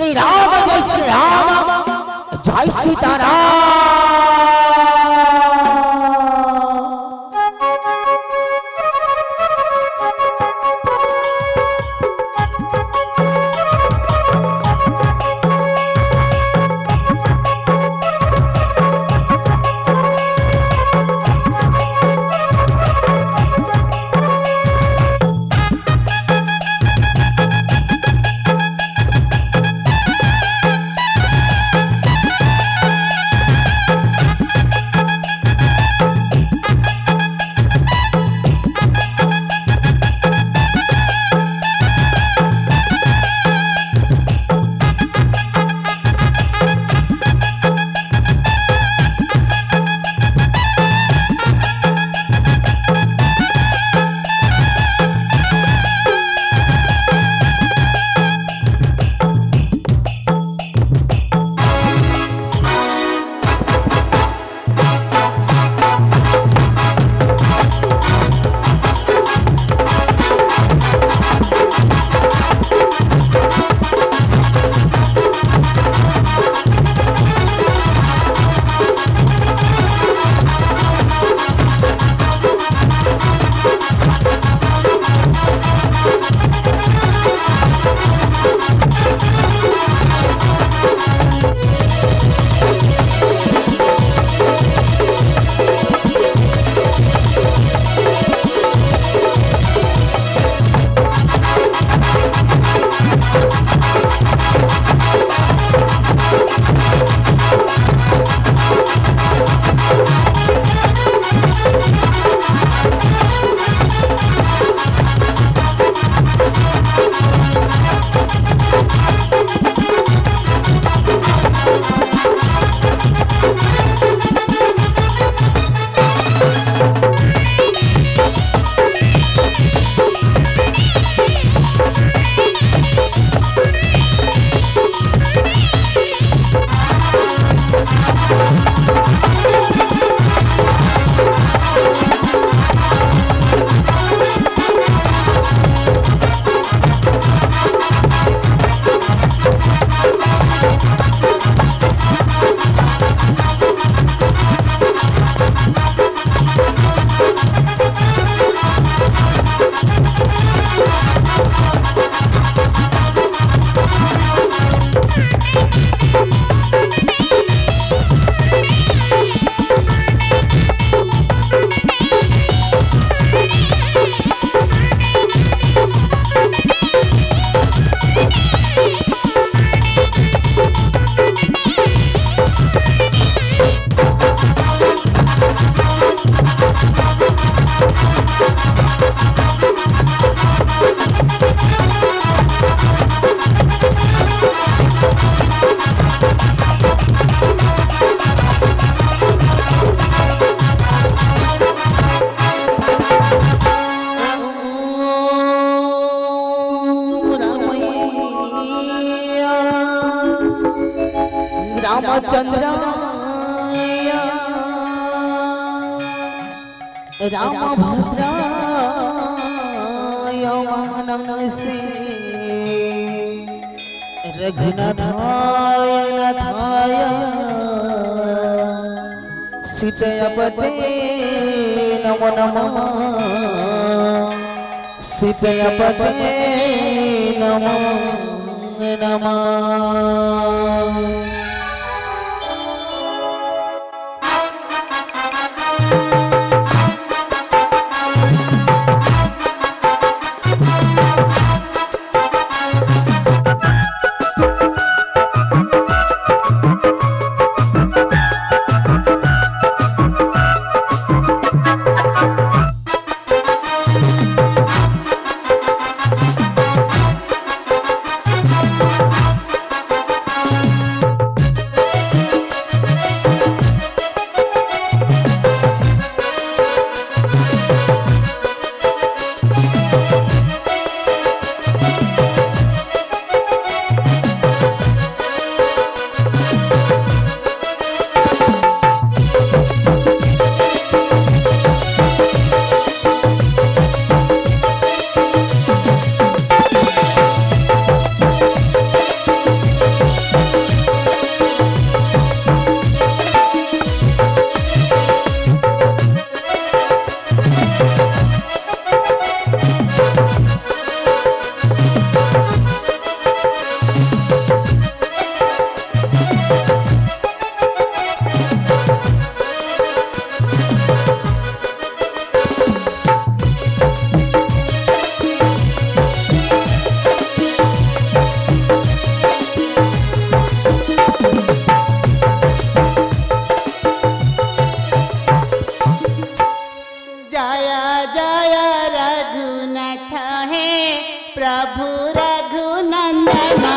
श्री राम जय श्री राम। जय सीताराम। राम भद्राय मनसे रघुनाथाय नाथाय सीतयपते नमो नमः। सीतयपते नमो नमः। जाया जाया रघुनाथ है। प्रभु रघुनंदना।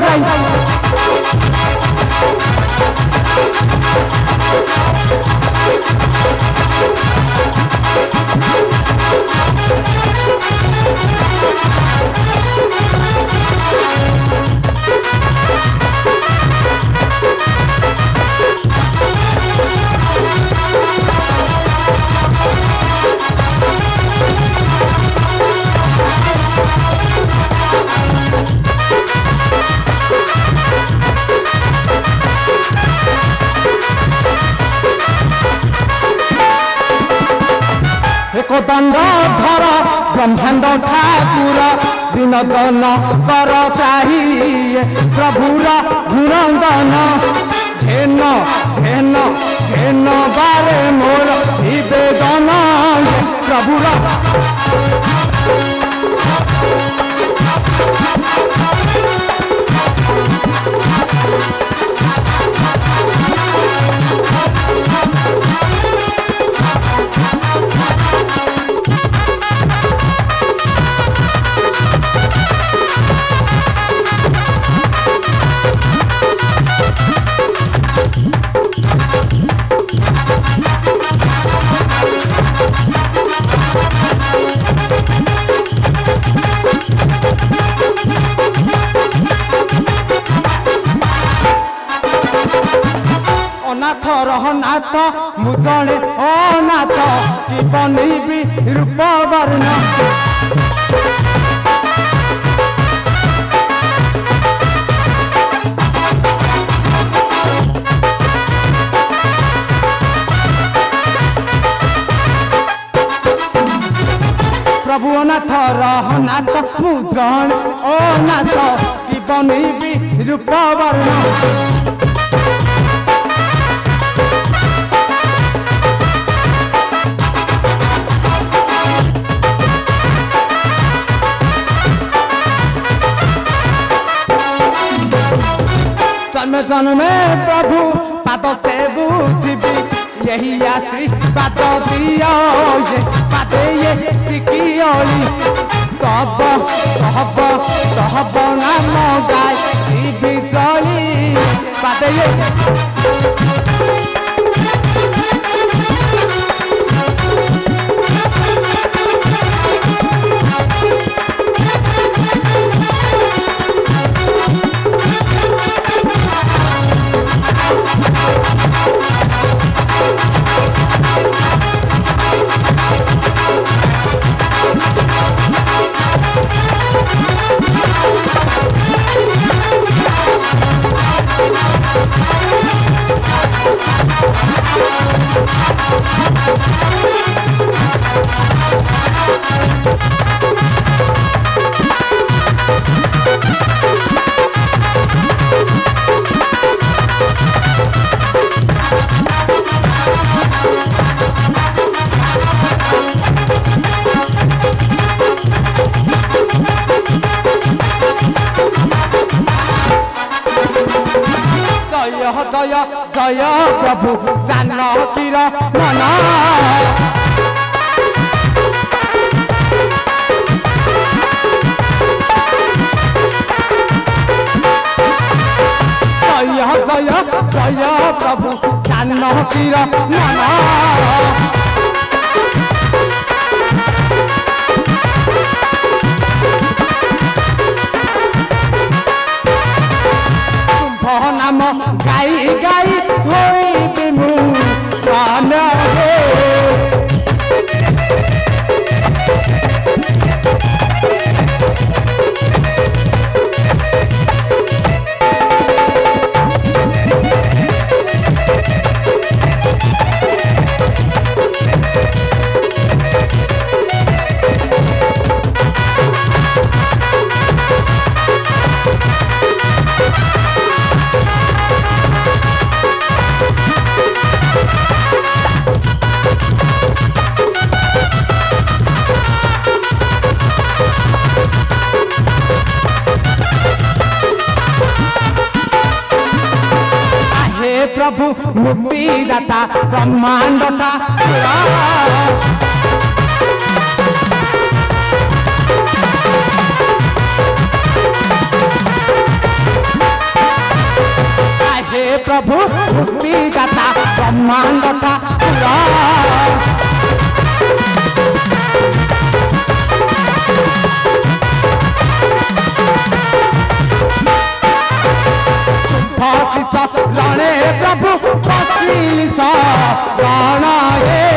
run नंदन करताहिए प्रभुरा गुरंदन झेन झेन झेन बारे मोर निवेदन प्रभुरा জীবনাথ রহনাথ পূজন ও নাথ কি বনিবি রূপবর্ণ জন্মে জন্মে প্রভু পাদ সে থিব দেহিয়াশ্রী পাত দিয় পাতে টিকিয়লি তব তহব তহব নাম গায় বিজলি পাতে জয় জয় জয় প্রভু জানকীর মন জয় জয় জয় প্রভু জানকীর মন Cai चिंता ब्रह्मांडता हे। प्रभु भक्ति दाता ब्रह्मांडता प्रभु सा है।